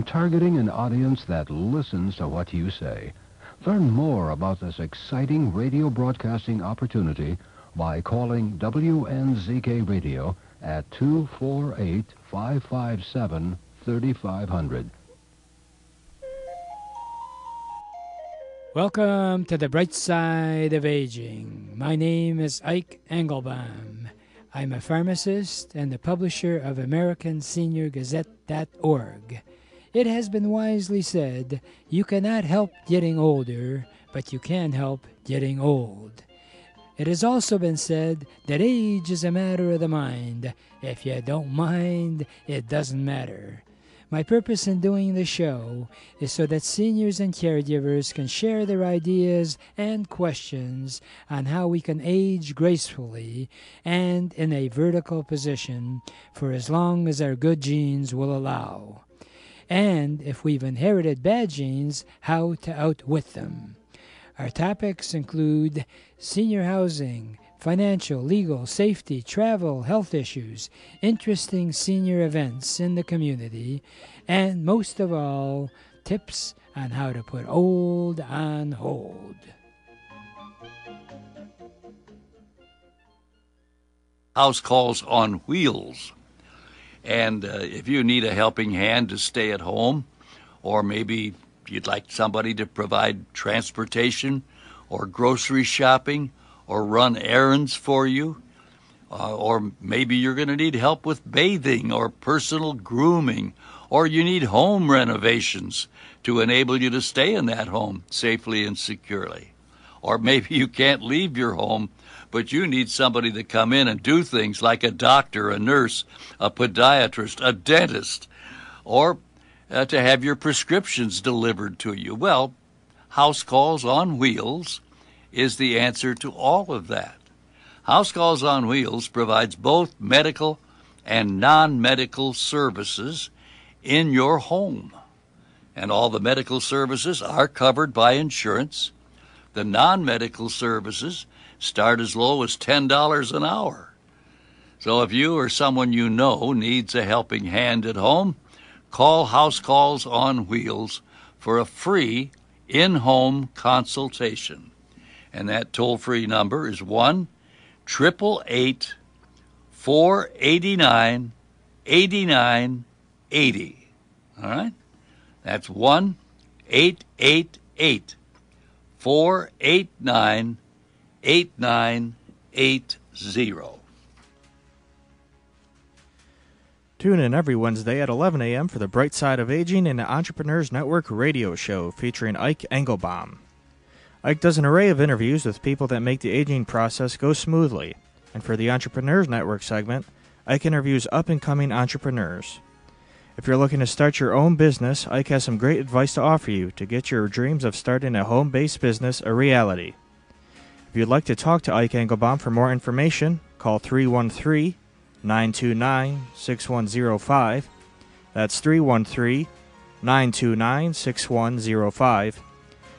targeting an audience that listens to what you say. Learn more about this exciting radio broadcasting opportunity by calling WNZK Radio at 248-557-3500. Welcome to the bright side of aging. My name is Ike Engelbaum. I'm a pharmacist and the publisher of AmericanSeniorGazette.org. It has been wisely said, you cannot help getting older, but you can help getting old. It has also been said that age is a matter of the mind. If you don't mind, it doesn't matter. My purpose in doing the show is so that seniors and caregivers can share their ideas and questions on how we can age gracefully and in a vertical position for as long as our good genes will allow and if we've inherited bad genes, how to outwit them. Our topics include senior housing, financial, legal, safety, travel, health issues, interesting senior events in the community, and most of all, tips on how to put old on hold. House calls on wheels. And uh, if you need a helping hand to stay at home, or maybe you'd like somebody to provide transportation or grocery shopping or run errands for you, uh, or maybe you're going to need help with bathing or personal grooming, or you need home renovations to enable you to stay in that home safely and securely. Or maybe you can't leave your home but you need somebody to come in and do things like a doctor, a nurse, a podiatrist, a dentist, or uh, to have your prescriptions delivered to you. Well, House Calls on Wheels is the answer to all of that. House Calls on Wheels provides both medical and non medical services in your home. And all the medical services are covered by insurance. The non medical services start as low as $10 an hour. So if you or someone you know needs a helping hand at home, call House Calls on Wheels for a free in home consultation. And that toll free number is 1 888 489 8980. All right? That's 1 888 489 8980. Tune in every Wednesday at 11 a.m. for the Bright Side of Aging and the Entrepreneurs Network radio show featuring Ike Engelbaum. Ike does an array of interviews with people that make the aging process go smoothly. And for the Entrepreneurs Network segment, Ike interviews up and coming entrepreneurs. If you're looking to start your own business, Ike has some great advice to offer you to get your dreams of starting a home based business a reality. If you'd like to talk to Ike Engelbaum for more information, call 313 929 6105. That's 313 929 6105.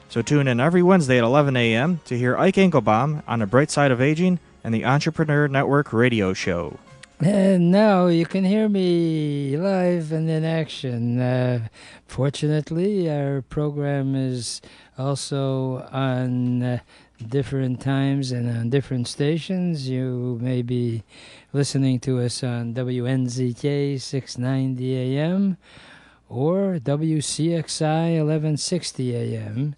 So tune in every Wednesday at 11 a.m. to hear Ike Engelbaum on the Bright Side of Aging and the Entrepreneur Network radio show. And now you can hear me live and in action. Uh, fortunately, our program is also on uh, different times and on different stations. You may be listening to us on WNZK 690 AM or WCXI 1160 AM.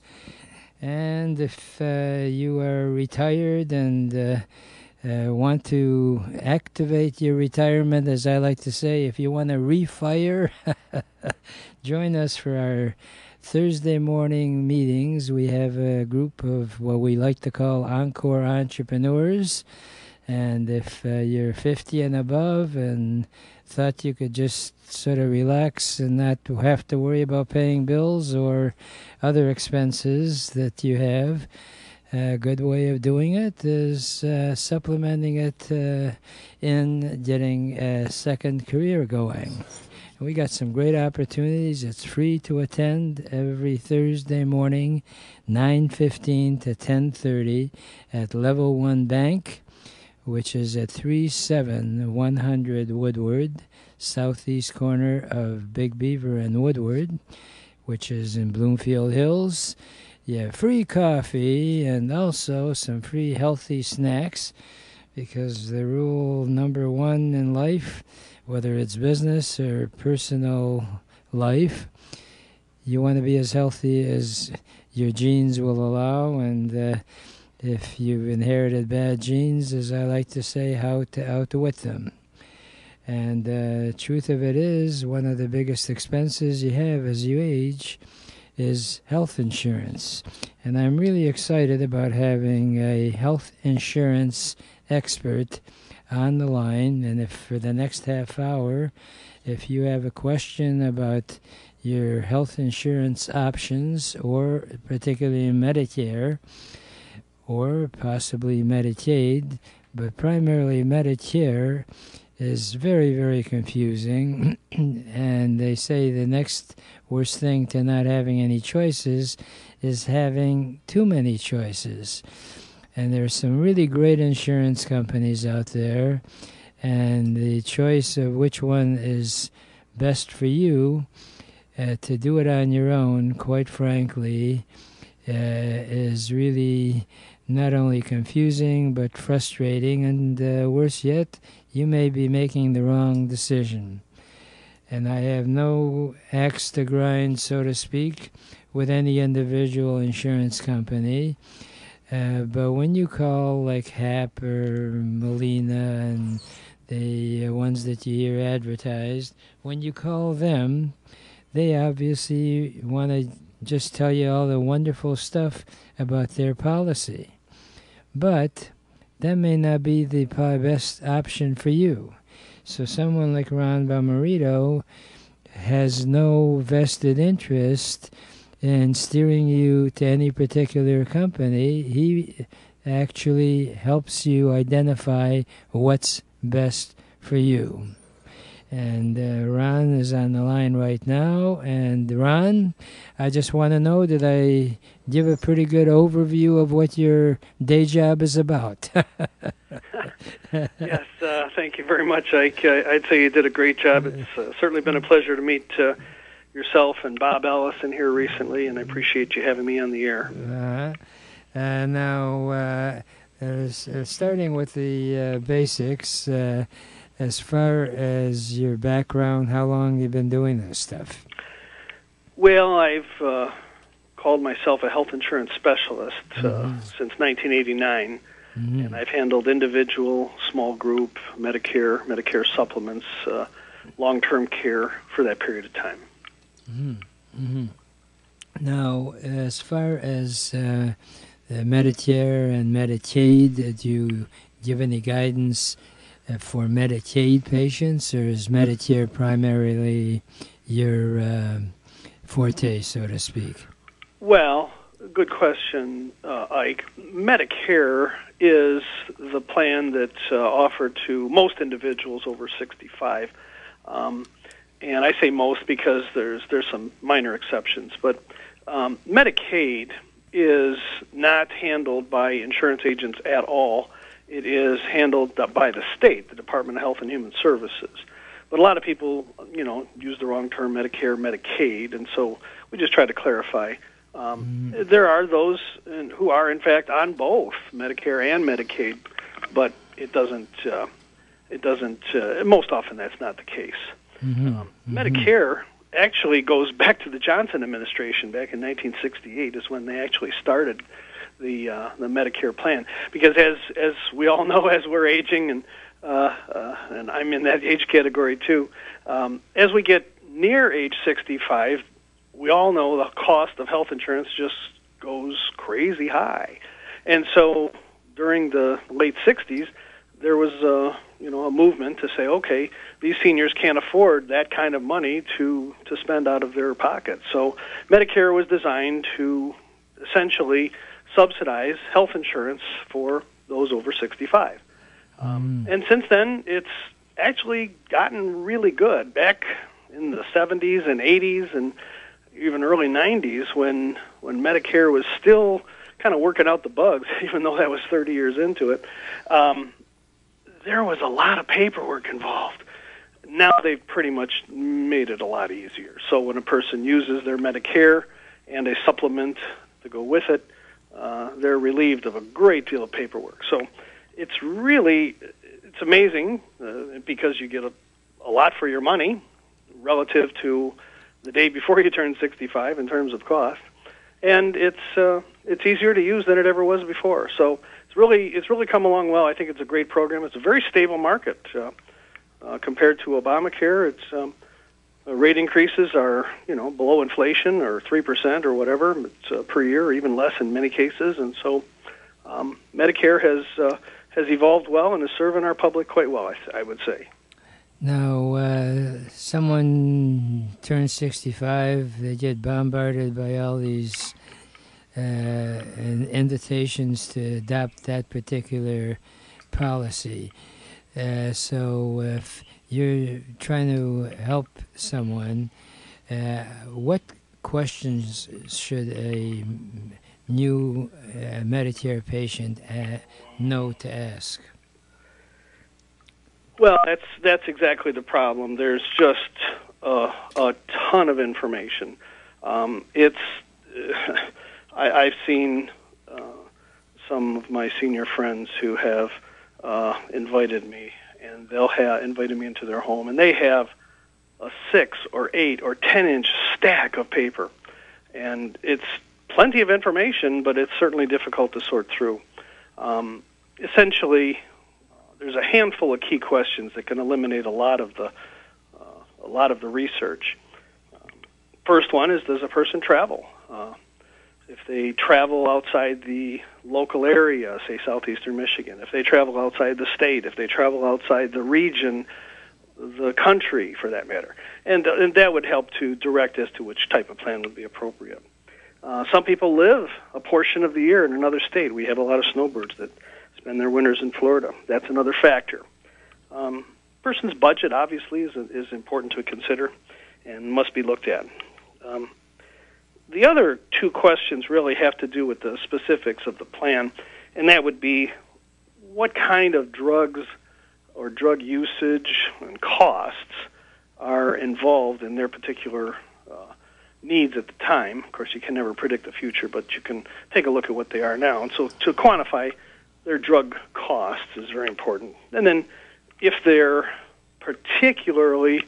And if uh, you are retired and uh, uh, want to activate your retirement, as I like to say, if you want to refire, join us for our Thursday morning meetings, we have a group of what we like to call encore entrepreneurs. And if uh, you're 50 and above and thought you could just sort of relax and not have to worry about paying bills or other expenses that you have, a good way of doing it is uh, supplementing it uh, in getting a second career going. We got some great opportunities. It's free to attend every Thursday morning, 9:15 to 10:30 at Level 1 Bank, which is at 37100 Woodward, southeast corner of Big Beaver and Woodward, which is in Bloomfield Hills. Yeah, free coffee and also some free healthy snacks because the rule number one in life, whether it's business or personal life, you want to be as healthy as your genes will allow. And uh, if you've inherited bad genes, as I like to say, how to outwit them. And the uh, truth of it is, one of the biggest expenses you have as you age is health insurance. And I'm really excited about having a health insurance expert on the line. And if for the next half hour, if you have a question about your health insurance options, or particularly Medicare, or possibly Medicaid, but primarily Medicare, is very, very confusing. and they say the next worst thing to not having any choices is having too many choices. And there's some really great insurance companies out there, and the choice of which one is best for you uh, to do it on your own, quite frankly, uh, is really not only confusing but frustrating, and uh, worse yet, you may be making the wrong decision. And I have no axe to grind, so to speak, with any individual insurance company. Uh, but when you call like HAP or Molina and the ones that you hear advertised, when you call them, they obviously want to just tell you all the wonderful stuff about their policy. But that may not be the best option for you. So someone like Ron Bommarito has no vested interest in steering you to any particular company. He actually helps you identify what's best for you. And uh, Ron is on the line right now. And Ron, I just want to know did I give a pretty good overview of what your day job is about? yes, uh, thank you very much, Ike. I'd say you did a great job. It's uh, certainly been a pleasure to meet uh, yourself and Bob Ellison here recently, and I appreciate you having me on the air. Uh-huh. Uh, now, uh, uh, starting with the basics, as far as your background, how long you've been doing this stuff? Well, I've uh, called myself a health insurance specialist uh, mm-hmm. since 1989, mm-hmm. and I've handled individual, small group, Medicare, Medicare supplements, uh, long-term care for that period of time. Mm-hmm. mm-hmm. Now, as far as uh, Medicare and Medicaid, do you give any guidance? Uh, for Medicaid patients, or is Medicare primarily your uh, forte, so to speak? Well, good question, uh, Ike. Medicare is the plan that's uh, offered to most individuals over 65. Um, and I say most because there's there's some minor exceptions, but um, Medicaid is not handled by insurance agents at all it is handled by the state, the Department of Health and Human Services. But a lot of people, you know, use the wrong term, Medicare, Medicaid, and so we just try to clarify. Um, mm. There are those who are, in fact, on both Medicare and Medicaid, but it doesn't. Uh, it doesn't. Uh, most often, that's not the case. Mm-hmm. Um, mm-hmm. Medicare actually goes back to the Johnson administration back in 1968 is when they actually started the uh, the Medicare plan because as as we all know as we're aging and uh, uh, and I'm in that age category too um, as we get near age 65 we all know the cost of health insurance just goes crazy high and so during the late 60s there was a you know a movement to say okay these seniors can't afford that kind of money to to spend out of their pocket. so Medicare was designed to essentially subsidize health insurance for those over 65. Um, mm. And since then, it's actually gotten really good. Back in the 70s and 80s and even early 90s, when when Medicare was still kind of working out the bugs, even though that was 30 years into it, um, there was a lot of paperwork involved. now they've pretty much made it a lot easier. So when a person uses their Medicare and a supplement to go with it, uh, they're relieved of a great deal of paperwork. So it's really it's amazing uh, because you get a, a lot for your money relative to the day before you turn 65 in terms of cost, and it's uh, it's easier to use than it ever was before. So really it's really come along well. I think it's a great program. It's a very stable market uh, uh, compared to Obamacare. It's um, uh, rate increases are you know below inflation or three percent or whatever it's, uh, per year, or even less in many cases, and so um, Medicare has uh, has evolved well and is serving our public quite well. I, I would say. Now, uh, someone turns 65, they get bombarded by all these uh, invitations to adopt that particular policy. Uh, so, if you're trying to help someone, uh, what questions should a new Medicare patient know to ask? Well, that's that's exactly the problem. There's just a, a ton of information. Um, it's I, I've seen uh, some of my senior friends who have uh, invited me, and they'll have invited me into their home, and they have a six or eight or ten inch stack of paper, and it's plenty of information, but it's certainly difficult to sort through. Um, essentially, there's a handful of key questions that can eliminate a lot of the uh, a lot of the research. Um, first one is does a person travel? Uh, if they travel outside the local area, say southeastern Michigan, if they travel outside the state, if they travel outside the region, the country for that matter, and, uh, and that would help to direct as to which type of plan would be appropriate. Uh, some people live a portion of the year in another state. We have a lot of snowbirds that spend their winters in Florida. That's another factor. Um, person's budget obviously is, is important to consider and must be looked at. Um, the other two questions really have to do with the specifics of the plan, and that would be what kind of drugs or drug usage and costs are involved in their particular uh, needs at the time. Of course, you can never predict the future, but you can take a look at what they are now. And so to quantify their drug costs is very important. And then if they're particularly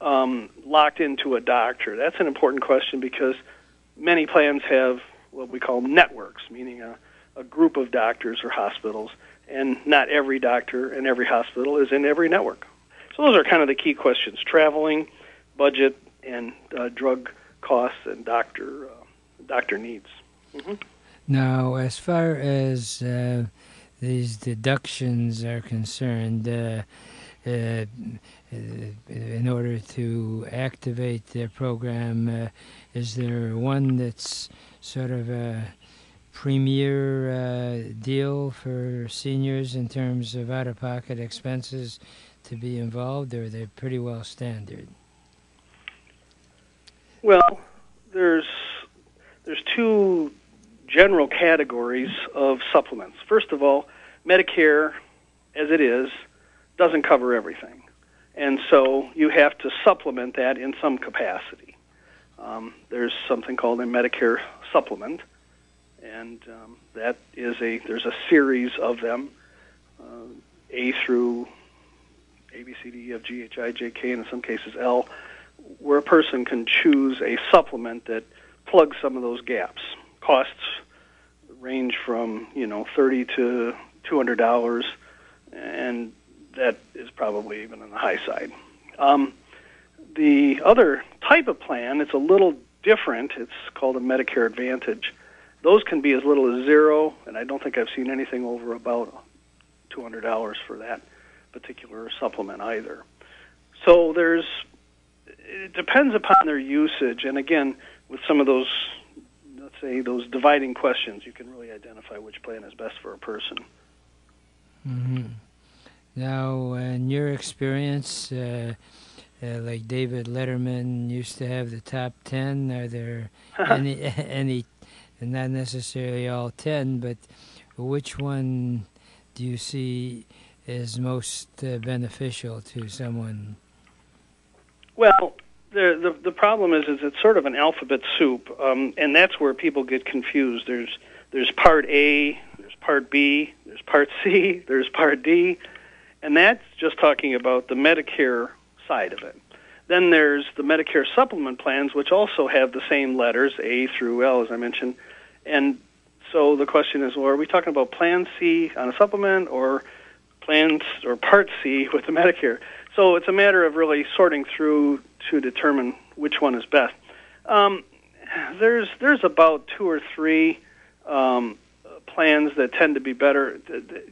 um, locked into a doctor, that's an important question because many plans have what we call networks, meaning a, a group of doctors or hospitals, and not every doctor and every hospital is in every network. So those are kind of the key questions: traveling, budget, and uh, drug costs and doctor uh, doctor needs. Mm-hmm. Now, as far as uh, these deductions are concerned, uh, in order to activate their program, uh, is there one that's sort of a premier uh, deal for seniors in terms of out-of-pocket expenses to be involved, or they're they pretty well standard? Well, there's there's two general categories of supplements. First of all, Medicare, as it is, doesn't cover everything. And so you have to supplement that in some capacity. Um, there's something called a Medicare supplement, and um, that is a there's a series of them, uh, A through A, B, C, D, E, F, G, H, I, J, K, and in some cases L, where a person can choose a supplement that plugs some of those gaps. Costs range from you know thirty to two hundred dollars, and that is probably even on the high side. Um, the other type of plan, it's a little different. It's called a Medicare Advantage. Those can be as little as zero, and I don't think I've seen anything over about two hundred dollars for that particular supplement either. So there's it depends upon their usage, and again, with some of those, let's say those dividing questions, you can really identify which plan is best for a person. Mm-hmm. Now, in your experience, uh, uh, like David Letterman used to have the top ten. Are there any any, not necessarily all ten, but which one do you see is most uh, beneficial to someone? Well, the, the the problem is is it's sort of an alphabet soup, um, and that's where people get confused. There's there's Part A, there's Part B, there's Part C, there's Part D, and that's just talking about the Medicare side of it. Then there's the Medicare supplement plans, which also have the same letters A through L, as I mentioned. And so the question is, well, are we talking about Plan C on a supplement or plans or Part C with the Medicare? So it's a matter of really sorting through to determine which one is best. Um, there's there's about two or three um, plans that tend to be better.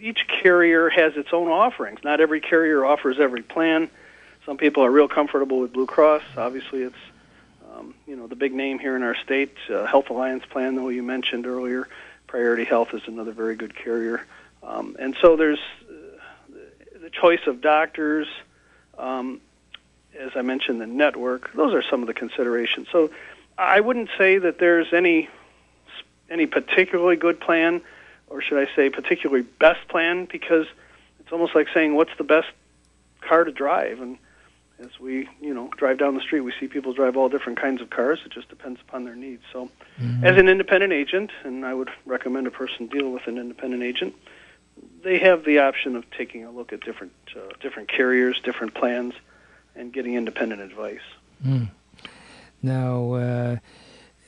Each carrier has its own offerings. Not every carrier offers every plan. Some people are real comfortable with Blue Cross. Obviously, it's um, you know the big name here in our state. Uh, Health Alliance plan, though you mentioned earlier, Priority Health is another very good carrier. Um, and so there's uh, the choice of doctors. Um, as I mentioned, the network. Those are some of the considerations. So I wouldn't say that there's any any particularly good plan, or should I say, particularly best plan, because it's almost like saying what's the best car to drive, and as we you know drive down the street, we see people drive all different kinds of cars. It just depends upon their needs. So, mm-hmm. as an independent agent, and I would recommend a person deal with an independent agent, they have the option of taking a look at different uh, different carriers, different plans, and getting independent advice. Mm. Now, uh,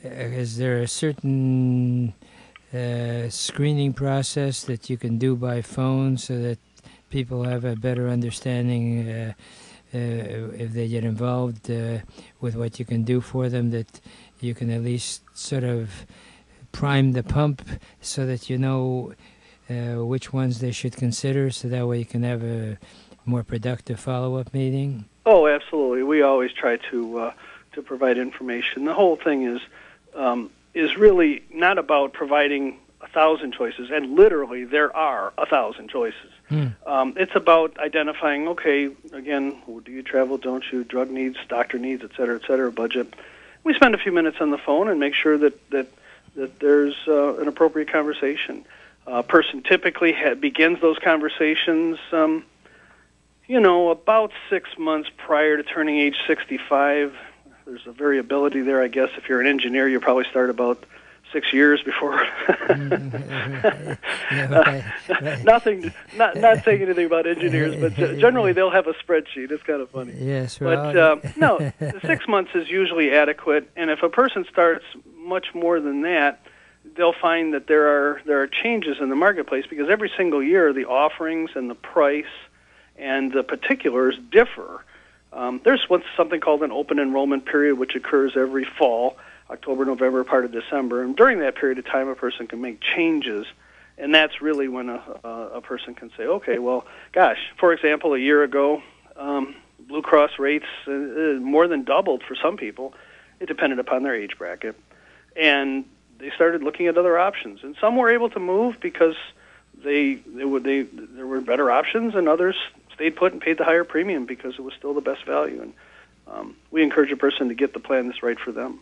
is there a certain uh, screening process that you can do by phone so that people have a better understanding uh, uh, if they get involved uh, with what you can do for them that you can at least sort of prime the pump so that you know uh, which ones they should consider so that way you can have a more productive follow-up meeting. Oh absolutely. We always try to to provide information. The whole thing is um, is really not about providing a thousand choices, and literally there are a thousand choices. Mm. Um, it's about identifying, okay, again, do you travel, don't you, drug needs, doctor needs, et cetera, et cetera, budget. We spend a few minutes on the phone and make sure that that that there's uh, an appropriate conversation. A person typically ha- begins those conversations, um, you know, about six months prior to turning age 65. There's a variability there, I guess. If you're an engineer, you probably start about six years before. nothing, not not saying anything about engineers, but generally they'll have a spreadsheet. It's kind of funny. Yes, but um, no, six months is usually adequate. And if a person starts much more than that, they'll find that there are there are changes in the marketplace because every single year the offerings and the price and the particulars differ. Um, there's what's something called an open enrollment period, which occurs every fall October, November, part of December. And during that period of time, a person can make changes. And that's really when a, a, person can say, okay, well, gosh, for example, a year ago, um, Blue Cross rates uh, uh, more than doubled for some people. It depended upon their age bracket. And they started looking at other options. And some were able to move because they, they, were, they there were better options, and others stayed put and paid the higher premium because it was still the best value. And um, we encourage a person to get the plan that's right for them.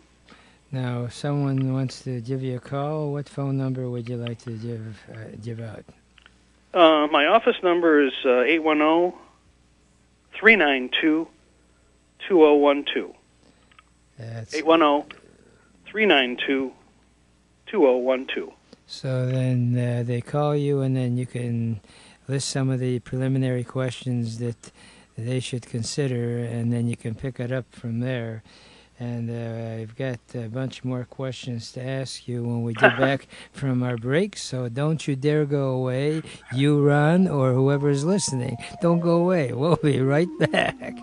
Now, if someone wants to give you a call, what phone number would you like to give uh, give out? Uh, my office number is uh, 810 392 2012. That's 810 392 2012. So then uh, they call you, and then you can list some of the preliminary questions that they should consider, and then you can pick it up from there. And uh, I've got a bunch more questions to ask you when we get back from our break. So don't you dare go away. You run, or whoever's listening. Don't go away. We'll be right back.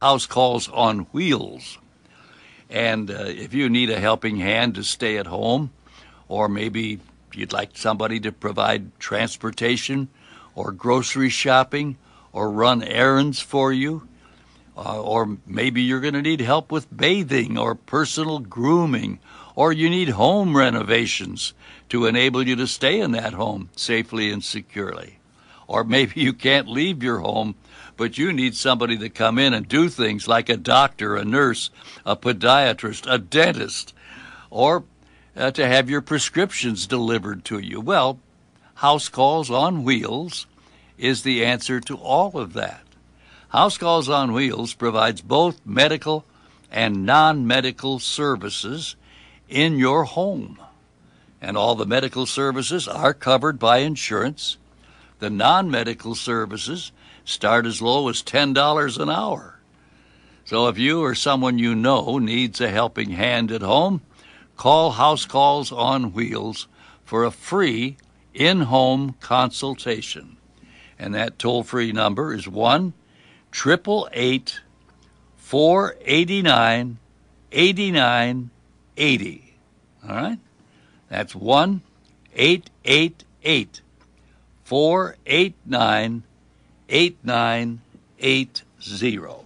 House calls on wheels. And uh, if you need a helping hand to stay at home, or maybe you'd like somebody to provide transportation, or grocery shopping or run errands for you. Uh, or maybe you're going to need help with bathing or personal grooming, or you need home renovations to enable you to stay in that home safely and securely. Or maybe you can't leave your home, but you need somebody to come in and do things like a doctor, a nurse, a podiatrist, a dentist, or uh, to have your prescriptions delivered to you. Well, House Calls on Wheels is the answer to all of that. House Calls on Wheels provides both medical and non medical services in your home. And all the medical services are covered by insurance. The non medical services start as low as $10 an hour. So if you or someone you know needs a helping hand at home, call House Calls on Wheels for a free in home consultation. And that toll free number is 1 888 489 8980. All right? That's 1 888 489 8980.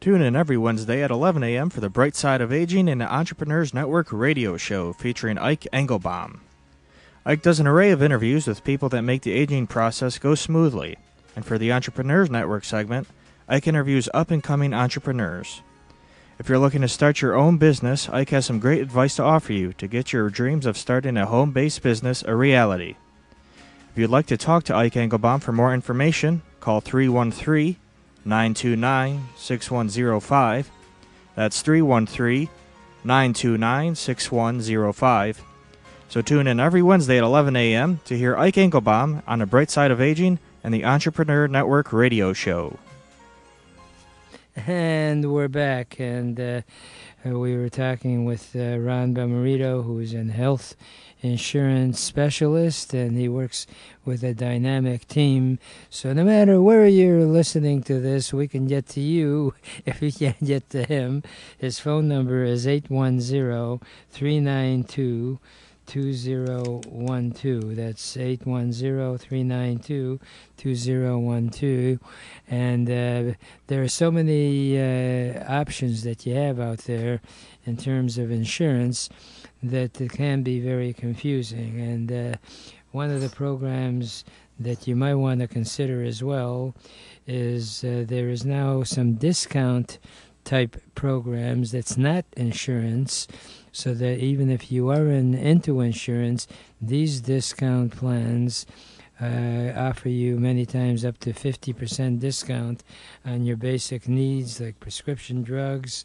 Tune in every Wednesday at 11 a.m. for the Bright Side of Aging and the Entrepreneurs Network radio show featuring Ike Engelbaum. Ike does an array of interviews with people that make the aging process go smoothly. And for the Entrepreneurs Network segment, Ike interviews up and coming entrepreneurs. If you're looking to start your own business, Ike has some great advice to offer you to get your dreams of starting a home based business a reality. If you'd like to talk to Ike Engelbaum for more information, call 313 929 6105. That's 313 929 6105. So tune in every Wednesday at 11 a.m. to hear Ike Engelbaum on the Bright Side of Aging and the Entrepreneur Network radio show. And we're back, and uh, we were talking with uh, Ron Bommarito, who is in health insurance specialist, and he works with a dynamic team. So no matter where you're listening to this, we can get to you if we can't get to him. His phone number is 810 392 2012. That's 810-392-2012. And uh, there are so many uh, options that you have out there in terms of insurance that it can be very confusing. And uh, one of the programs that you might want to consider as well is uh, there is now some discount type programs that's not insurance so that even if you are in, into insurance, these discount plans uh, offer you many times up to 50% discount on your basic needs like prescription drugs,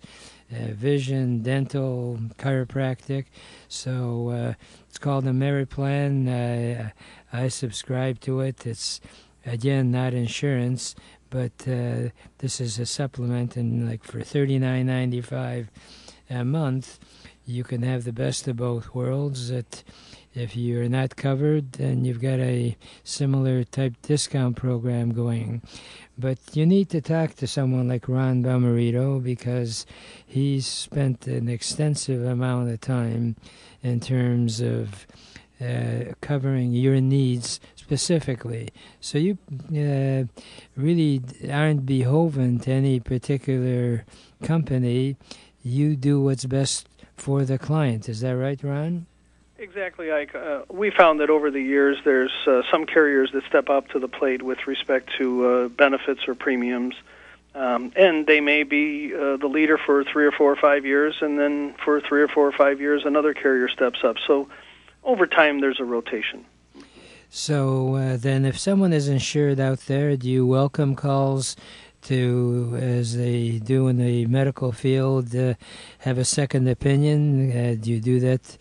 uh, vision, dental, chiropractic. So uh, it's called a merit plan. I subscribe to it. It's again not insurance, but uh, this is a supplement, and like for thirty nine ninety five a month, you can have the best of both worlds. If you're not covered, then you've got a similar type discount program going. But you need to talk to someone like Ron Bommarito because he's spent an extensive amount of time in terms of uh, covering your needs specifically. So you uh, really aren't beholden to any particular company. You do what's best for the client. Is that right, Ron? Exactly, Ike. Uh, we found that over the years, there's uh, some carriers that step up to the plate with respect to uh, benefits or premiums, um, and they may be uh, the leader for three or four or five years, and then for three or four or five years, another carrier steps up. So, over time, there's a rotation. So uh, then, if someone is insured out there, do you welcome calls? To, as they do in the medical field, uh, have a second opinion? Uh, do you do that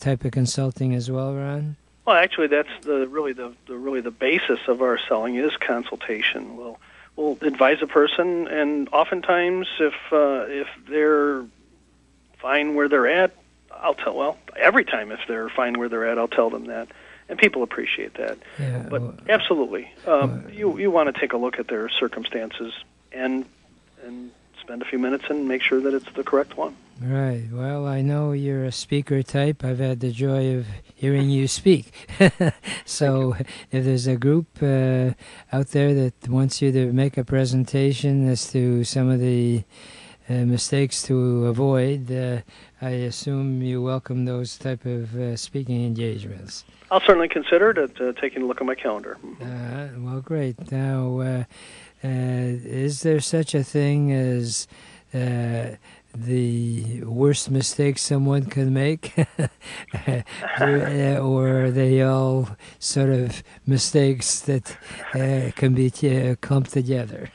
type of consulting as well, Ron? Well, actually, that's the really the, the really the basis of our selling is consultation. We'll we'll advise a person, and oftentimes, if uh, if they're fine where they're at, I'll tell. Well, every time if they're fine where they're at, I'll tell them that and people appreciate that. Yeah, but well, absolutely, um, well, you you want to take a look at their circumstances and and spend a few minutes and make sure that it's the correct one. Right. Well, I know you're a speaker type. I've had the joy of hearing you speak. so, if there's a group uh, out there that wants you to make a presentation as to some of the uh, mistakes to avoid, uh, I assume you welcome those type of uh, speaking engagements. I'll certainly consider it, uh, taking a look at my calendar. Uh, well, great. Now, uh, uh is there such a thing as uh, the worst mistakes someone can make, or are they all sort of mistakes that uh, can be uh, clumped together?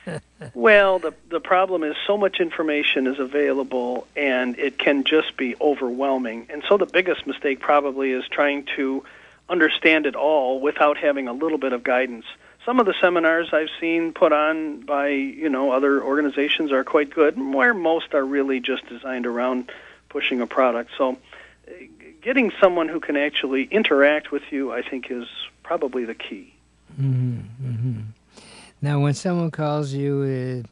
well, the the problem is so much information is available, and it can just be overwhelming. And so the biggest mistake probably is trying to understand it all without having a little bit of guidance some of the seminars I've seen put on by you know other organizations are quite good, where most are really just designed around pushing a product. So, uh, getting someone who can actually interact with you, I think, is probably the key. Mm-hmm, mm-hmm. Now, when someone calls you, uh,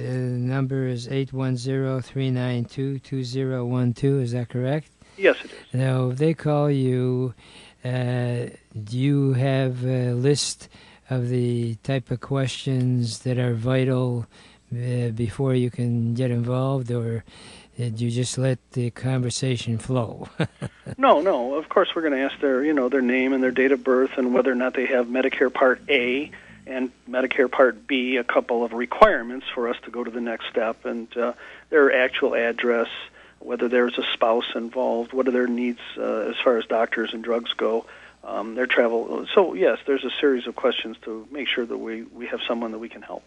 the number is 810-392-2012. Is that correct? Yes, it is. Now, if they call you, uh, do you have a list? Of the type of questions that are vital uh, before you can get involved, or did you just let the conversation flow? no, no. Of course, we're going to ask their, you know, their name and their date of birth, and whether or not they have Medicare Part A and Medicare Part B, a couple of requirements for us to go to the next step, and uh, their actual address, whether there's a spouse involved, what are their needs uh, as far as doctors and drugs go um, their travel. So yes, there's a series of questions to make sure that we, we have someone that we can help.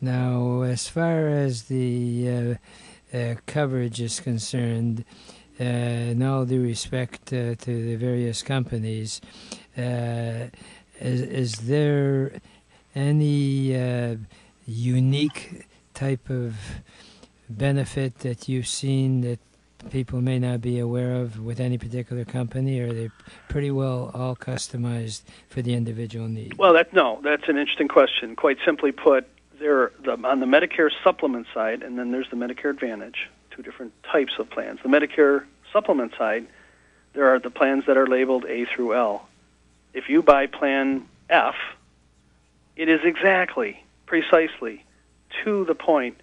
Now, as far as the uh, uh, coverage is concerned, uh, in all due respect uh, to the various companies, uh, is, is there any uh, unique type of benefit that you've seen that people may not be aware of with any particular company, or they're pretty well all customized for the individual need? Well, that no, that's an interesting question. Quite simply put, there the, on the Medicare supplement side, and then there's the Medicare Advantage, two different types of plans. The Medicare supplement side, there are the plans that are labeled A through L. If you buy Plan F, it is exactly, precisely, to the point,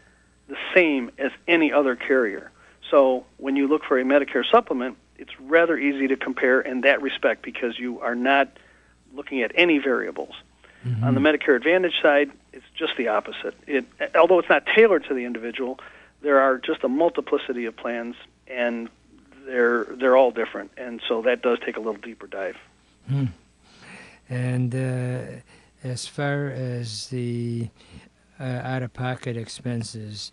the same as any other carrier. So when you look for a Medicare supplement, it's rather easy to compare in that respect because you are not looking at any variables. Mm-hmm. On the Medicare Advantage side, it's just the opposite. It, although it's not tailored to the individual, there are just a multiplicity of plans, and they're they're all different, and so that does take a little deeper dive. Hmm. And uh, as far as the uh, out-of-pocket expenses,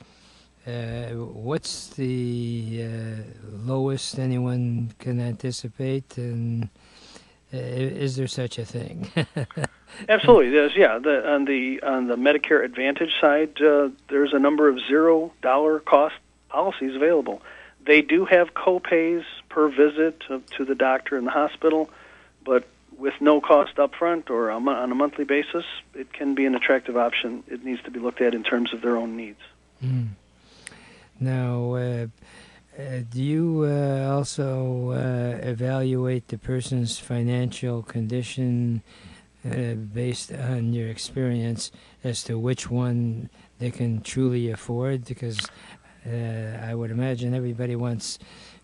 uh, what's the uh, lowest anyone can anticipate, and uh, is there such a thing? Absolutely, there's yeah. The, on the on the Medicare Advantage side, uh, there's a number of zero dollar cost policies available. They do have co-pays per visit to, to the doctor in the hospital, but with no cost up front or on a monthly basis, it can be an attractive option. It needs to be looked at in terms of their own needs. Mm. Now, uh, uh, do you uh, also uh, evaluate the person's financial condition uh, based on your experience as to which one they can truly afford? Because uh, I would imagine everybody wants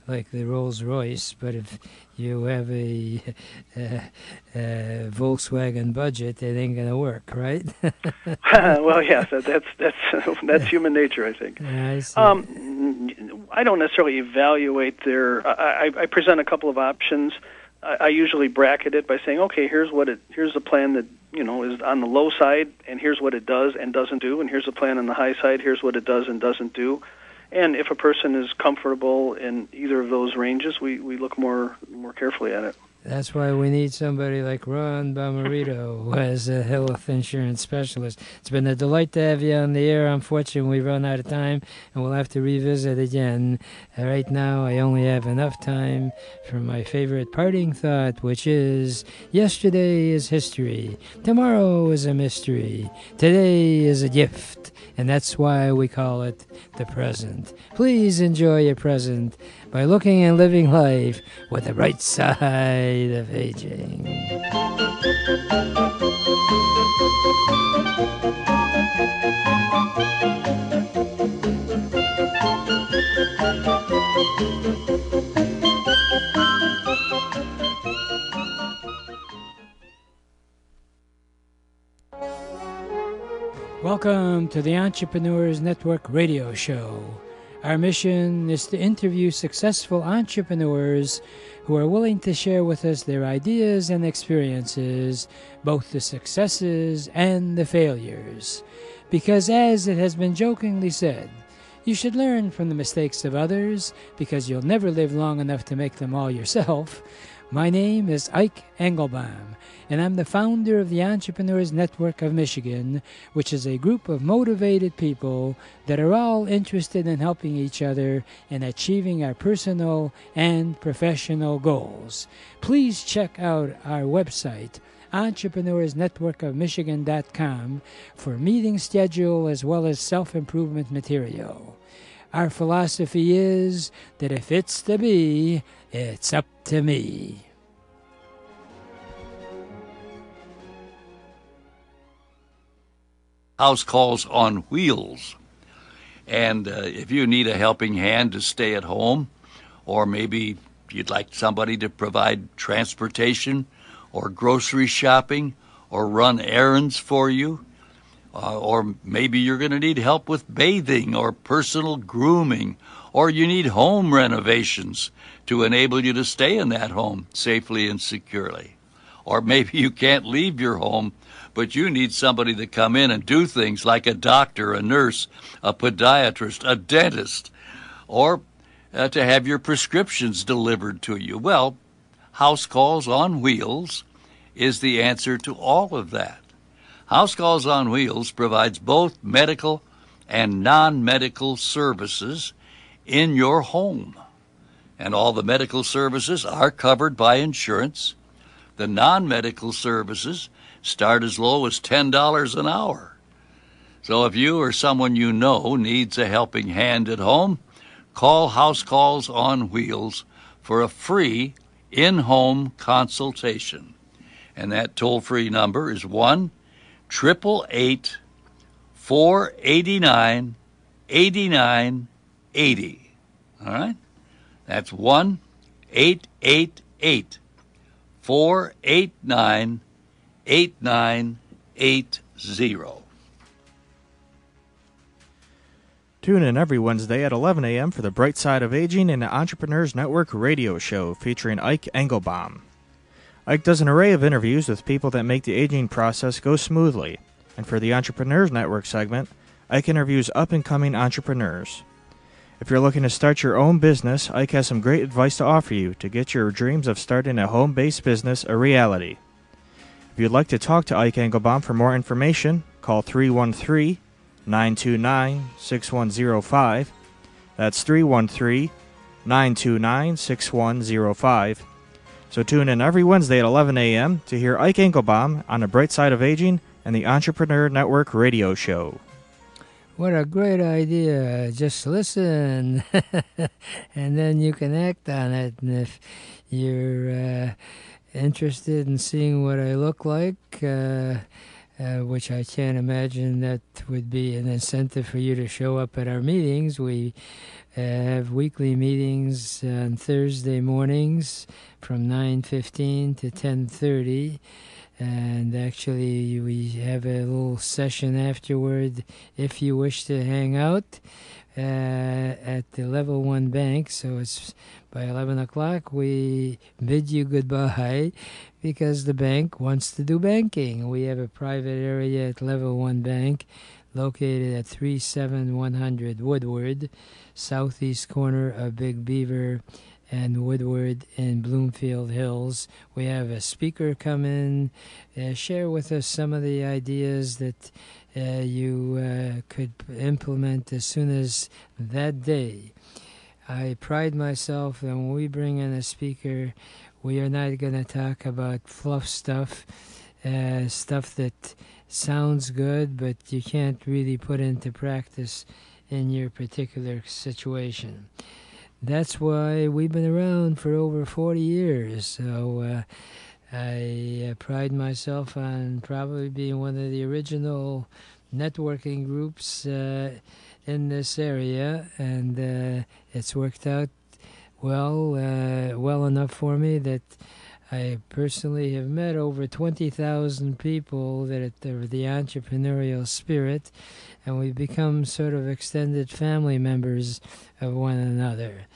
like the Rolls Royce, but if you have a, a, a Volkswagen budget, it ain't gonna work, right? well, yes, that's that's that's human nature, I think. I, um, I don't necessarily evaluate their. I, I present a couple of options. I, I usually bracket it by saying, okay, here's what it. Here's the plan that you know is on the low side, and here's what it does and doesn't do, and here's a plan on the high side. Here's what it does and doesn't do and if a person is comfortable in either of those ranges, we, we look more more carefully at it. That's why we need somebody like Ron Bommarito as a health insurance specialist. It's been a delight to have you on the air. Unfortunately, we run out of time, and we'll have to revisit again. Uh, right now, I only have enough time for my favorite parting thought, which is yesterday is history, tomorrow is a mystery, today is a gift, and that's why we call it the present. Please enjoy your present by looking and living life with the right side of aging. Welcome to the Entrepreneurs Network radio show Our mission is to interview successful entrepreneurs who are willing to share with us their ideas and experiences, both the successes and the failures. Because, as it has been jokingly said, you should learn from the mistakes of others because you'll never live long enough to make them all yourself. My name is Ike Engelbaum, and I'm the founder of the Entrepreneurs Network of Michigan, which is a group of motivated people that are all interested in helping each other and achieving our personal and professional goals. Please check out our website, entrepreneursnetworkofmichigan.com, for meeting schedule as well as self improvement material. Our philosophy is that if it's to be, it's up to me. House calls on wheels. And uh, if you need a helping hand to stay at home, or maybe you'd like somebody to provide transportation or grocery shopping or run errands for you, uh, or maybe you're going to need help with bathing or personal grooming, or you need home renovations to enable you to stay in that home safely and securely. Or maybe you can't leave your home, but you need somebody to come in and do things like a doctor, a nurse, a podiatrist, a dentist, or uh, to have your prescriptions delivered to you. Well, House Calls on Wheels is the answer to all of that. House Calls on Wheels provides both medical and non medical services in your home. And all the medical services are covered by insurance. The non medical services start as low as $10 an hour. So if you or someone you know needs a helping hand at home, call House Calls on Wheels for a free in home consultation. And that toll free number is 1 888 489 8980. All right? That's 1 888 489 8980. Tune in every Wednesday at 11 a.m. for the Bright Side of Aging and the Entrepreneurs Network radio show featuring Ike Engelbaum. Ike does an array of interviews with people that make the aging process go smoothly. And for the Entrepreneurs Network segment, Ike interviews up and coming entrepreneurs. If you're looking to start your own business, Ike has some great advice to offer you to get your dreams of starting a home based business a reality. If you'd like to talk to Ike Engelbaum for more information, call 313 929 6105. That's 313 929 6105. So tune in every Wednesday at 11 a.m. to hear Ike Engelbaum on the Bright Side of Aging and the Entrepreneur Network radio show. What a great idea. Just listen, and then you can act on it. And if you're uh, interested in seeing what I look like, uh, uh, which I can't imagine that would be an incentive for you to show up at our meetings. We uh, have weekly meetings on Thursday mornings from 9:15 to 10:30 and actually we have a little session afterward if you wish to hang out uh, at the level one bank. So it's by 11 o'clock we bid you goodbye because the bank wants to do banking. We have a private area at level one bank located at 37100 woodward southeast corner of big beaver and Woodward in Bloomfield Hills. We have a speaker come in, uh, share with us some of the ideas that uh, you uh, could implement as soon as that day. I pride myself that when we bring in a speaker, we are not going to talk about fluff stuff, uh, stuff that sounds good, but you can't really put into practice in your particular situation that's why we've been around for over 40 years. So uh, I uh, pride myself on probably being one of the original networking groups uh, in this area, and uh, it's worked out well, uh, well enough for me that I personally have met over 20,000 people that are the entrepreneurial spirit, and we've become sort of extended family members of one another.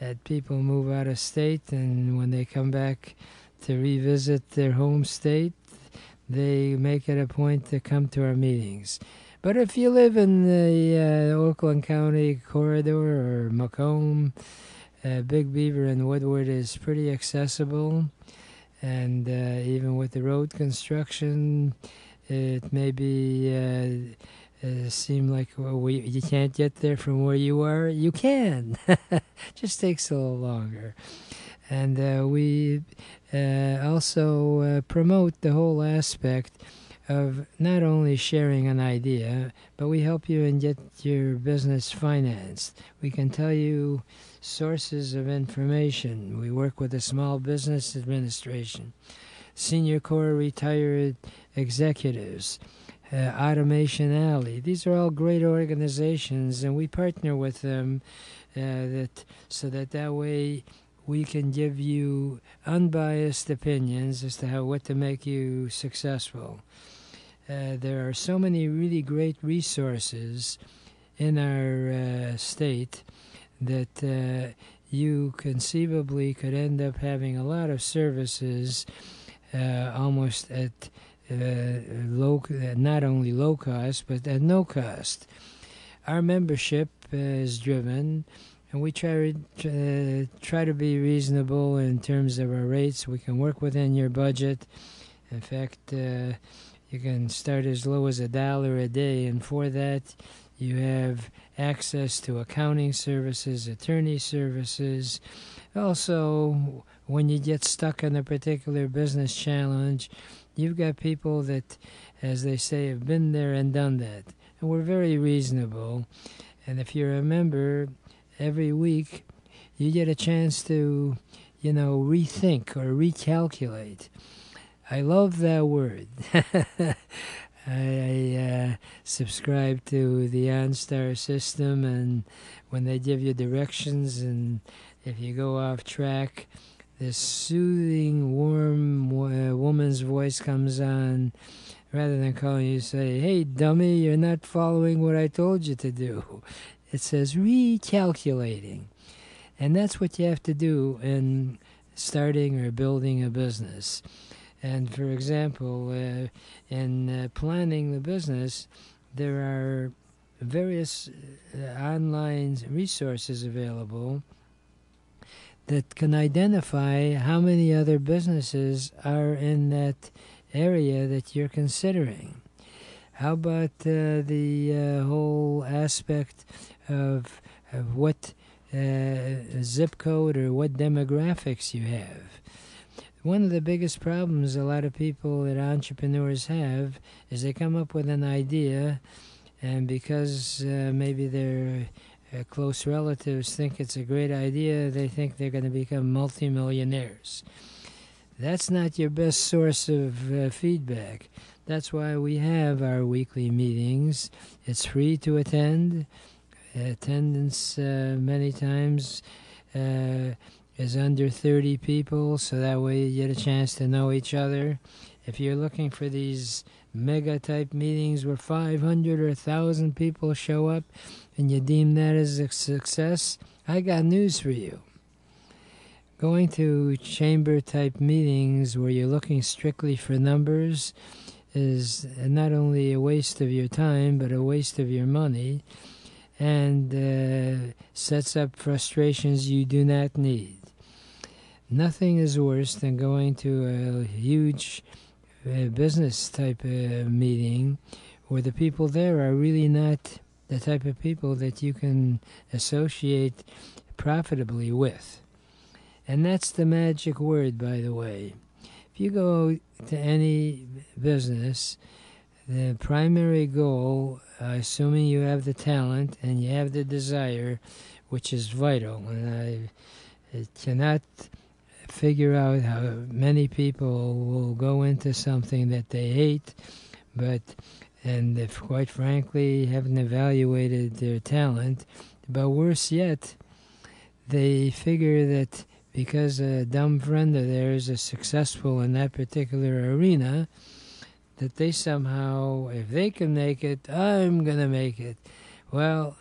That people move out of state, and when they come back to revisit their home state, they make it a point to come to our meetings. But if you live in the uh, Oakland County corridor or Macomb, uh, Big Beaver and Woodward is pretty accessible. And uh, even with the road construction, it may be uh, uh, seem like well, we, you can't get there from where you are. You can. Just takes a little longer. And uh, we also promote the whole aspect of not only sharing an idea, but we help you and get your business financed. We can tell you sources of information. We work with the Small Business Administration, Senior Corps retired executives, uh, Automation Alley. These are all great organizations, and we partner with them uh, that so that that way we can give you unbiased opinions as to how what to make you successful. Uh, there are so many really great resources in our uh, state that uh, you conceivably could end up having a lot of services uh, almost at Uh, low, uh, not only low cost, but at no cost. Our membership is driven and we try to uh, try to be reasonable in terms of our rates. We can work within your budget. In fact, uh, you can start as low as a dollar a day, and for that, you have access to accounting services, attorney services. Also, when you get stuck on a particular business challenge, you've got people that, as they say, have been there and done that. And we're very reasonable. And if you're a member, every week you get a chance to, you know, rethink or recalculate. I love that word. I, I uh, subscribe to the OnStar system, and when they give you directions, and if you go off track, this soothing, warm uh, woman's voice comes on rather than calling you say, Hey, dummy, you're not following what I told you to do. It says recalculating. And that's what you have to do in starting or building a business. And for example, uh, in uh, planning the business, there are various uh, online resources available that can identify how many other businesses are in that area that you're considering. How about uh, the uh, whole aspect of, of what uh, zip code or what demographics you have? one of the biggest problems a lot of people that entrepreneurs have is they come up with an idea, and because uh, maybe their uh, close relatives think it's a great idea, they think they're going to become multimillionaires. That's not your best source of uh, feedback. That's why we have our weekly meetings. It's free to attend. Attendance uh, many times uh, is under 30 people, so that way you get a chance to know each other. If you're looking for these mega type meetings where 500 or 1,000 people show up and you deem that as a success, I got news for you. Going to chamber type meetings where you're looking strictly for numbers is not only a waste of your time, but a waste of your money and uh, sets up frustrations you do not need. Nothing is worse than going to a huge uh, business type of meeting where the people there are really not the type of people that you can associate profitably with. And that's the magic word, by the way. If you go to any business, the primary goal, assuming you have the talent and you have the desire, which is vital, and I cannot figure out how many people will go into something that they hate, but and if quite frankly haven't evaluated their talent, but worse yet, they figure that because a dumb friend of theirs is successful in that particular arena, that they somehow, if they can make it, I'm going to make it. Well,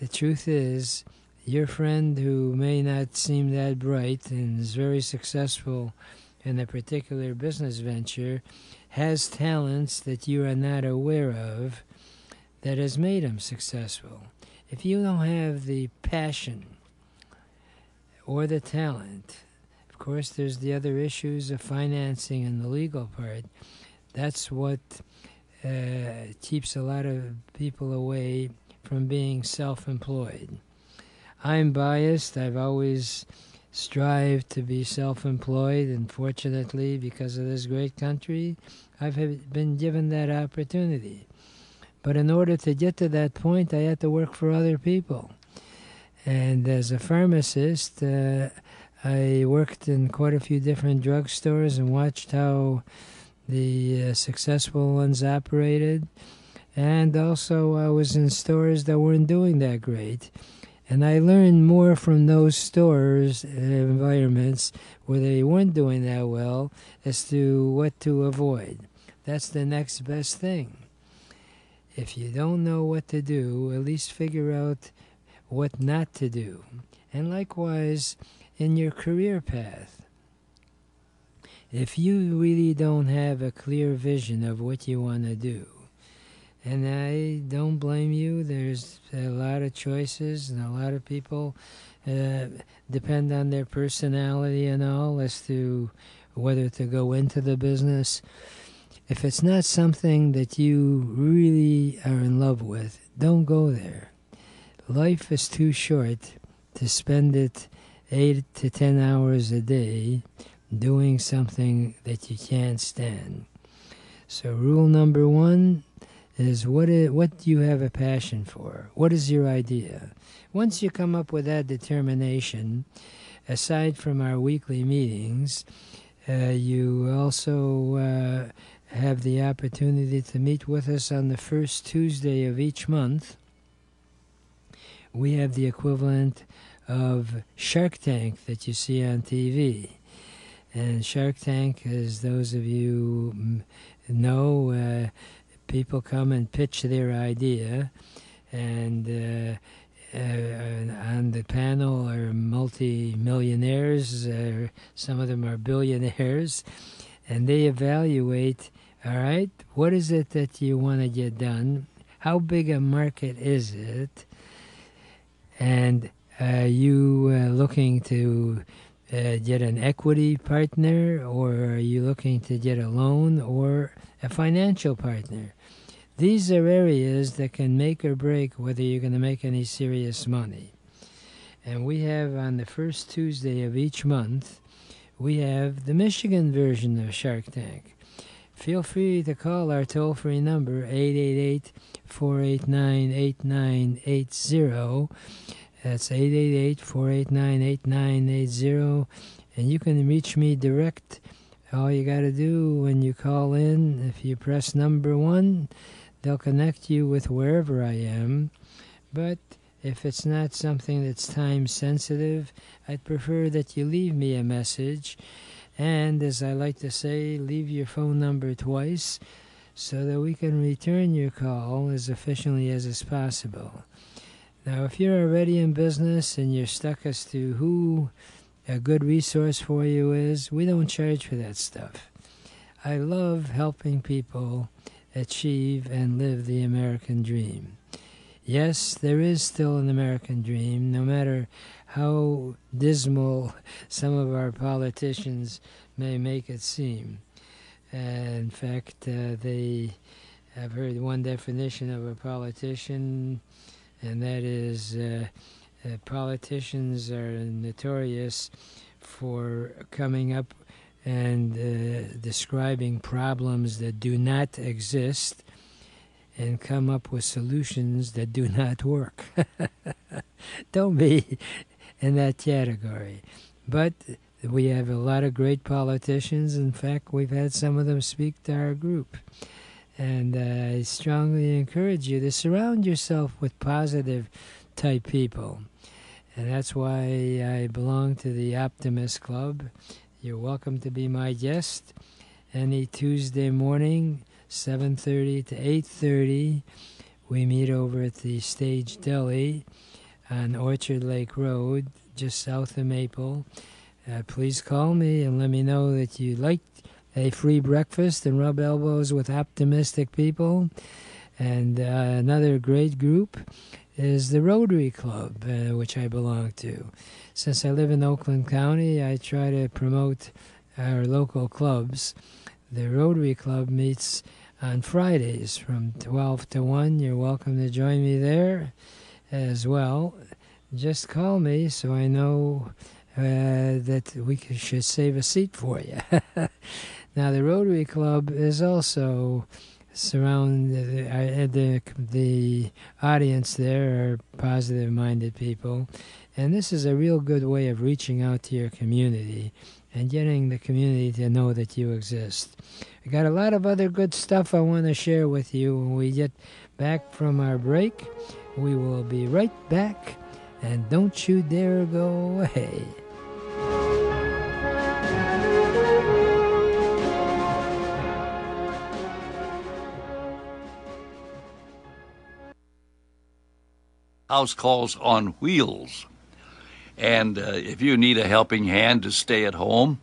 the truth is, your friend who may not seem that bright and is very successful in a particular business venture has talents that you are not aware of that has made him successful. If you don't have the passion or the talent, of course, there's the other issues of financing and the legal part. That's what uh, keeps a lot of people away from being self employed. I'm biased. I've always strive to be self employed, and fortunately, because of this great country, I've been given that opportunity. But in order to get to that point, I had to work for other people. And as a pharmacist, uh, I worked in quite a few different drugstores and watched how the uh, successful ones operated. And also, I was in stores that weren't doing that great. And I learned more from those stores uh, environments where they weren't doing that well as to what to avoid. That's the next best thing. If you don't know what to do, at least figure out what not to do. And likewise, in your career path, if you really don't have a clear vision of what you want to do, and I don't blame you. There's a lot of choices, and a lot of people uh, depend on their personality and all as to whether to go into the business. If it's not something that you really are in love with, don't go there. Life is too short to spend it eight to ten hours a day doing something that you can't stand. So, rule number one is what is, what do you have a passion for? What is your idea? Once you come up with that determination, aside from our weekly meetings, uh, you also uh, have the opportunity to meet with us on the first Tuesday of each month. We have the equivalent of Shark Tank that you see on TV. And Shark Tank, as those of you know, uh, people come and pitch their idea, and uh, uh, on the panel are multi-millionaires. Uh, some of them are billionaires, and they evaluate. All right, what is it that you want to get done? How big a market is it? And are you uh, looking to uh, get an equity partner, or are you looking to get a loan or a financial partner? These are areas that can make or break whether you're going to make any serious money. And we have on the first Tuesday of each month, we have the Michigan version of Shark Tank. Feel free to call our toll free number, 888 489 8980. That's 888 489 8980. And you can reach me direct. All you got to do when you call in, if you press number one, They'll connect you with wherever I am, but if it's not something that's time sensitive, I'd prefer that you leave me a message. And as I like to say, leave your phone number twice so that we can return your call as efficiently as is possible. Now, if you're already in business and you're stuck as to who a good resource for you is, we don't charge for that stuff. I love helping people achieve and live the American dream. Yes, there is still an American dream, no matter how dismal some of our politicians may make it seem. Uh, in fact, uh, they have heard one definition of a politician, and that is uh, uh politicians are notorious for coming up and uh, describing problems that do not exist and come up with solutions that do not work. Don't be in that category. But we have a lot of great politicians. In fact, we've had some of them speak to our group. And uh, I strongly encourage you to surround yourself with positive type people. and that's why I belong to the Optimist Club. You're welcome to be my guest any Tuesday morning, 7:30 to 8:30. We meet over at the Stage Deli on Orchard Lake Road, just south of Maple. Uh, please call me and let me know that you like a free breakfast and rub elbows with optimistic people. And uh, another great group is the Rotary Club, uh, which I belong to. Since I live in Oakland County, I try to promote our local clubs. The Rotary Club meets on Fridays from 12 to 1. You're welcome to join me there as well. Just call me so I know uh, that we should save a seat for you. now, the Rotary Club is also surround uh, the the audience there are positive minded people. And this is a real good way of reaching out to your community and getting the community to know that you exist. I got a lot of other good stuff I want to share with you. When we get back from our break we will be right back. And don't you dare go away house calls on wheels. And uh, if you need a helping hand to stay at home,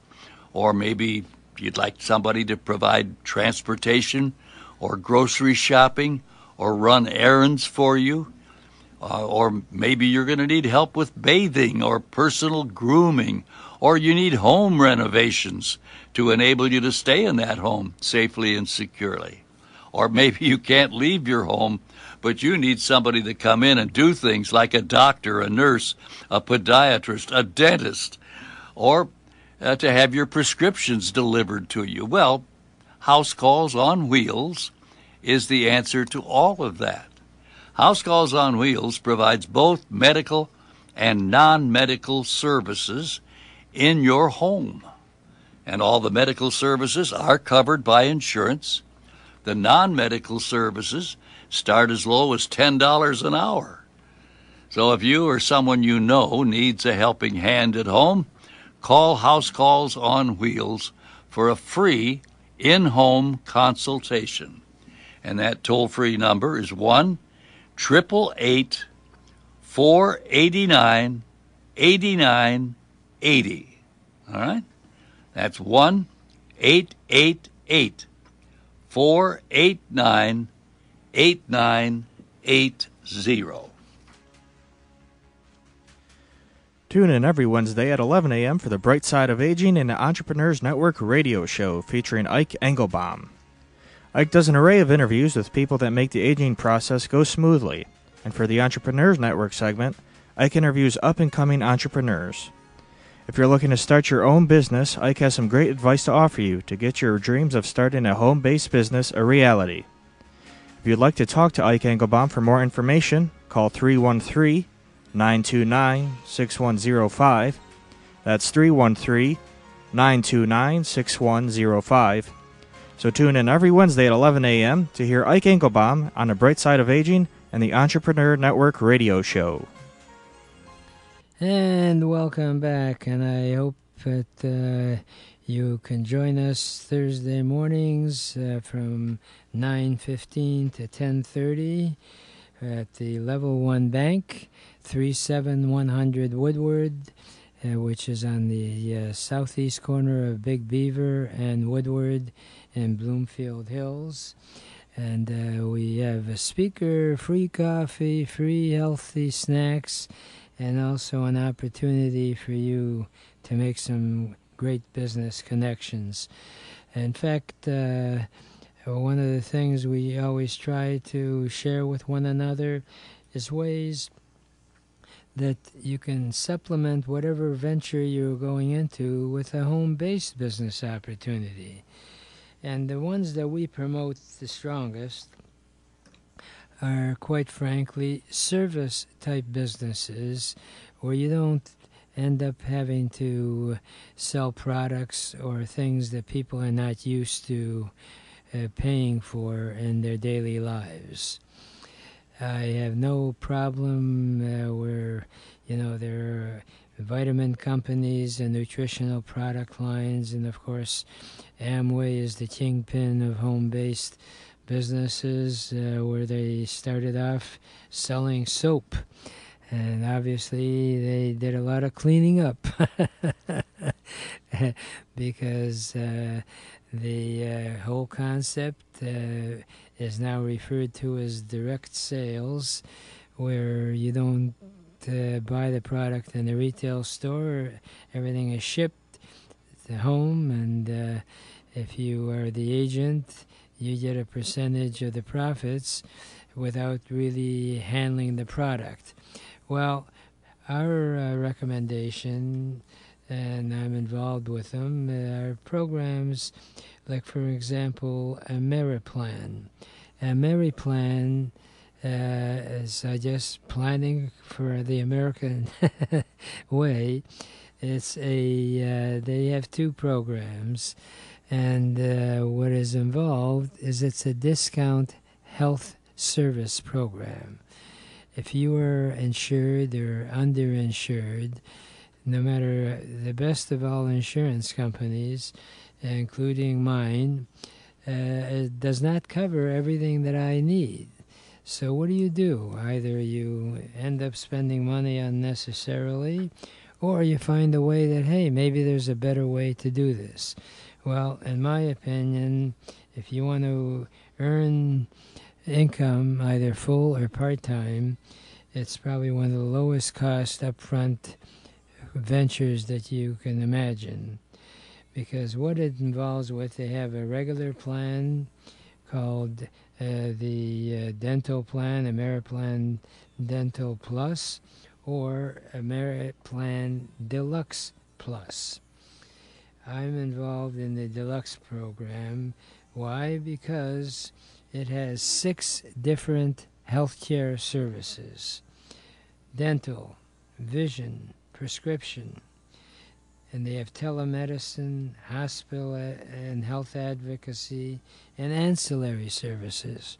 or maybe you'd like somebody to provide transportation or grocery shopping or run errands for you, uh, or maybe you're going to need help with bathing or personal grooming, or you need home renovations to enable you to stay in that home safely and securely. Or maybe you can't leave your home but you need somebody to come in and do things like a doctor, a nurse, a podiatrist, a dentist, or uh, to have your prescriptions delivered to you. Well, House Calls on Wheels is the answer to all of that. House Calls on Wheels provides both medical and non medical services in your home. And all the medical services are covered by insurance. The non medical services start as low as $10 an hour. So if you or someone you know needs a helping hand at home, call House Calls on Wheels for a free in home consultation. And that toll free number is 1 888 489 8980. All right? That's 1 888 489 8980. Tune in every Wednesday at 11 a.m. for the Bright Side of Aging and the Entrepreneurs Network radio show featuring Ike Engelbaum. Ike does an array of interviews with people that make the aging process go smoothly. And for the Entrepreneurs Network segment, Ike interviews up and coming entrepreneurs. If you're looking to start your own business, Ike has some great advice to offer you to get your dreams of starting a home based business a reality. If you'd like to talk to Ike Engelbaum for more information, call 313 929 6105. That's 313 929 6105. So tune in every Wednesday at 11 a.m. to hear Ike Engelbaum on the Bright Side of Aging and the Entrepreneur Network radio show. And welcome back, and I hope that uh, you can join us Thursday mornings uh, from 9:15 to 10:30 at the Level 1 Bank, 37100 Woodward, uh, which is on the uh, southeast corner of Big Beaver and Woodward in Bloomfield Hills. And uh, we have a speaker, free coffee, free healthy snacks, and also an opportunity for you to make some great business connections. In fact, uh, one of the things we always try to share with one another is ways that you can supplement whatever venture you're going into with a home based business opportunity. And the ones that we promote the strongest are, quite frankly, service type businesses where you don't end up having to sell products or things that people are not used to uh, paying for in their daily lives. I have no problem uh, where, you know, there are vitamin companies and nutritional product lines, and of course, Amway is the kingpin of home based businesses uh, where they started off selling soap. And obviously, they did a lot of cleaning up because uh, the uh, whole concept uh, is now referred to as direct sales, where you don't uh, buy the product in the retail store, everything is shipped to home, and uh, if you are the agent, you get a percentage of the profits without really handling the product. Well, our uh, recommendation, and I'm involved with them, are programs like, for example, Ameriplan. Ameriplan uh, is, I guess, planning for the American way. It's a, uh, they have two programs, and uh, what is involved is it's a discount health service program. If you are insured or underinsured, no matter the best of all insurance companies, including mine, uh, it does not cover everything that I need. So, what do you do? Either you end up spending money unnecessarily, or you find a way that, hey, maybe there's a better way to do this. Well, in my opinion, if you want to earn income, either full or part time, it's probably one of the lowest cost upfront ventures that you can imagine. Because what it involves with they have a regular plan called uh, the uh, dental plan ameriplan dental plus or ameriplan deluxe plus i'm involved in the deluxe program. Why? Because it has six different healthcare services. Dental vision prescription. And they have telemedicine, hospital uh, and health advocacy, and ancillary services.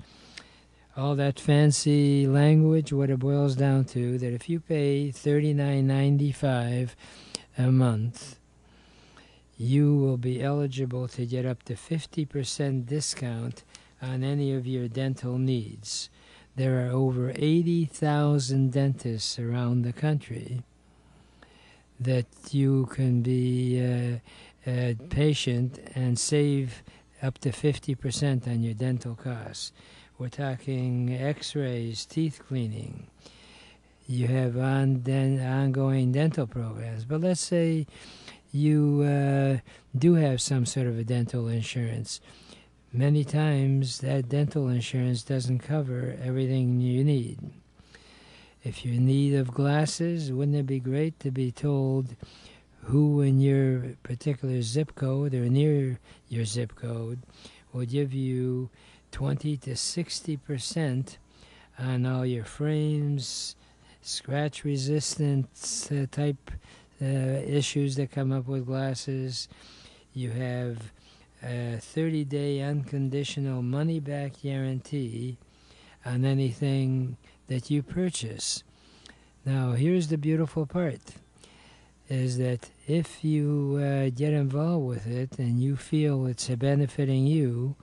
All that fancy language, what it boils down to, that if you pay $39.95 a month, you will be eligible to get up to 50% discount on any of your dental needs. There are over 80,000 dentists around the country that you can be uh, a patient and save up to 50% on your dental costs. We're talking x rays, teeth cleaning. You have on den- ongoing dental programs. But let's say you uh, do have some sort of a dental insurance. Many times that dental insurance doesn't cover everything you need. If you're in need of glasses, wouldn't it be great to be told who in your particular zip code or near your zip code will give you 20 to 60 percent on all your frames, scratch resistance uh, type uh, issues that come up with glasses. You have a 30 day unconditional money back guarantee on anything that you purchase. Now, here's the beautiful part is that if you uh, get involved with it and you feel it's benefiting you,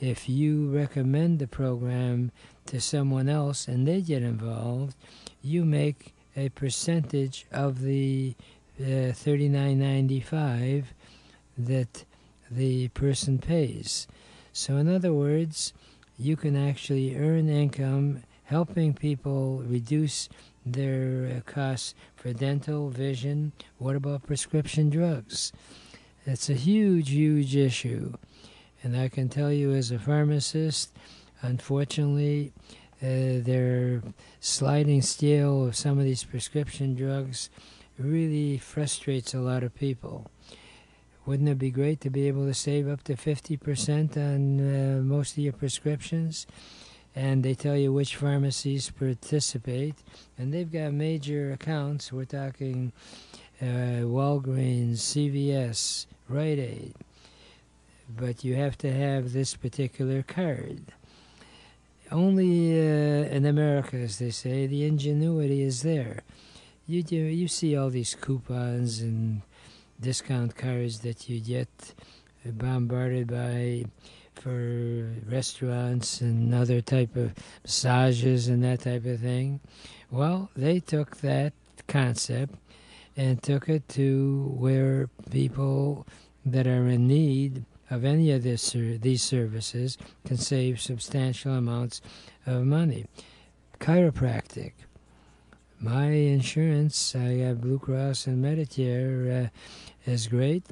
if you recommend the program to someone else and they get involved, you make a percentage of the uh, 39.95 that the person pays. So in other words, you can actually earn income helping people reduce their uh, costs for dental, vision. What about prescription drugs? It's a huge, huge issue. And I can tell you as a pharmacist, unfortunately, uh, their sliding scale of some of these prescription drugs really frustrates a lot of people. Wouldn't it be great to be able to save up to 50% on uh, most of your prescriptions? and they tell you which pharmacies participate, and they've got major accounts. We're talking uh, Walgreens, CVS, Rite Aid, but you have to have this particular card. Only uh, in America, as they say, the ingenuity is there. You do, you see all these coupons and discount cards that you get bombarded by for restaurants and other type of massages and that type of thing. Well, they took that concept and took it to where people that are in need of any of this these services can save substantial amounts of money. Chiropractic. My insurance, I have Blue Cross and Medicare, uh, is great,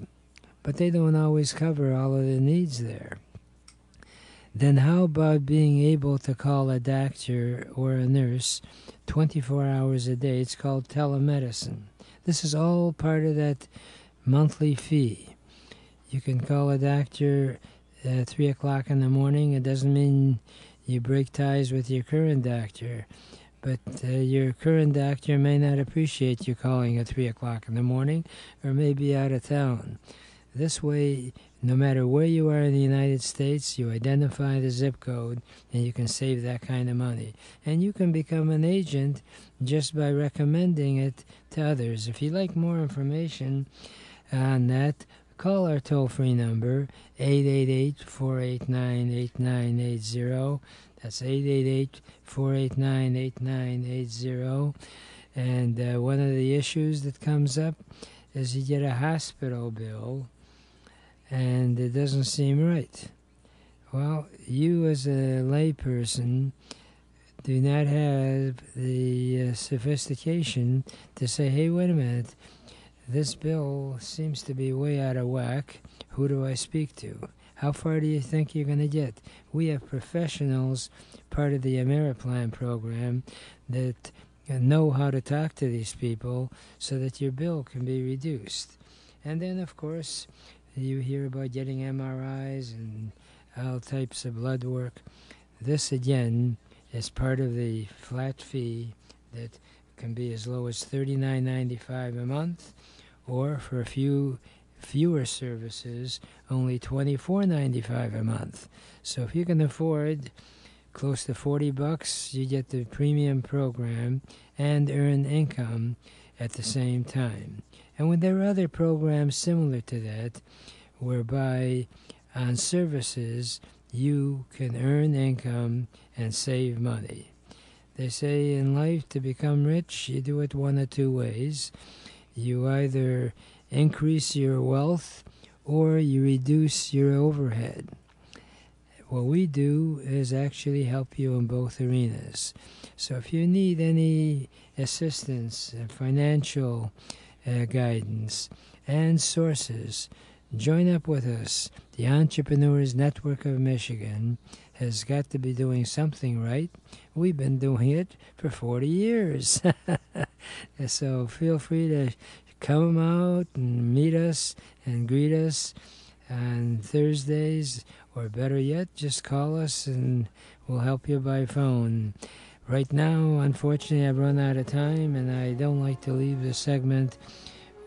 but they don't always cover all of the needs there. Then how about being able to call a doctor or a nurse 24 hours a day? It's called telemedicine. This is all part of that monthly fee. You can call a doctor at 3 o'clock in the morning. It doesn't mean you break ties with your current doctor, but uh, your current doctor may not appreciate you calling at 3 o'clock in the morning or may be out of town. This way, no matter where you are in the United States, you identify the zip code and you can save that kind of money. And you can become an agent just by recommending it to others. If you'd like more information on that, call our toll free number 888 489 8980. That's 888 489 8980. And uh, one of the issues that comes up is you get a hospital bill and it doesn't seem right. Well, you as a layperson do not have the uh, sophistication to say, hey, wait a minute, this bill seems to be way out of whack. Who do I speak to? How far do you think you're going to get? We have professionals, part of the Ameriplan program, that know how to talk to these people so that your bill can be reduced. And then, of course, you hear about getting MRIs and all types of blood work. This, again, is part of the flat fee that can be as low as $39.95 a month or for a few fewer services, only $24.95 a month. So if you can afford close to 40 bucks, you get the premium program and earn income at the same time. And when there are other programs similar to that, whereby on services you can earn income and save money. They say in life to become rich, you do it one of two ways. You either increase your wealth or you reduce your overhead. What we do is actually help you in both arenas. So if you need any assistance, uh, financial uh, guidance, and sources, join up with us. The Entrepreneurs Network of Michigan has got to be doing something right. We've been doing it for 40 years. so feel free to come out and meet us and greet us on Thursdays, or better yet, just call us and we'll help you by phone. Right now, unfortunately, I've run out of time and I don't like to leave the segment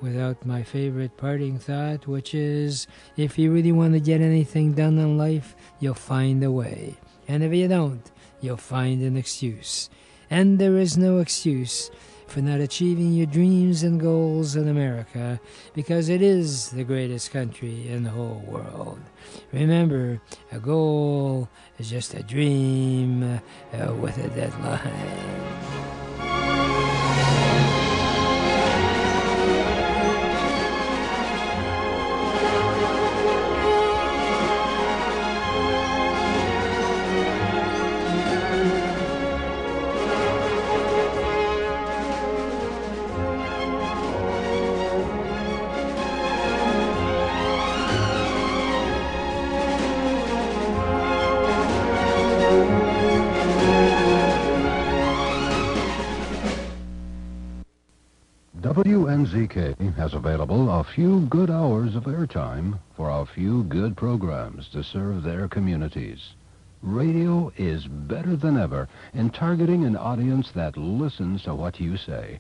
without my favorite parting thought, which is if you really want to get anything done in life, you'll find a way. And if you don't, you'll find an excuse. And there is no excuse for not achieving your dreams and goals in America because it is the greatest country in the whole world. Remember, a goal is just a dream uh, with a deadline. Has available a few good hours of airtime for a few good programs to serve their communities. Radio is better than ever in targeting an audience that listens to what you say.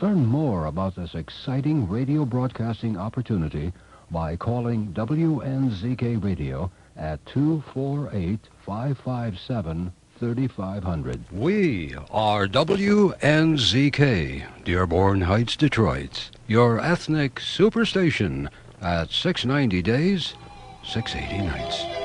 Learn more about this exciting radio broadcasting opportunity by calling WNZK Radio at 248 557 3500. We are WNZK, Dearborn Heights, Detroit, your ethnic superstation at 690 days, 680 nights.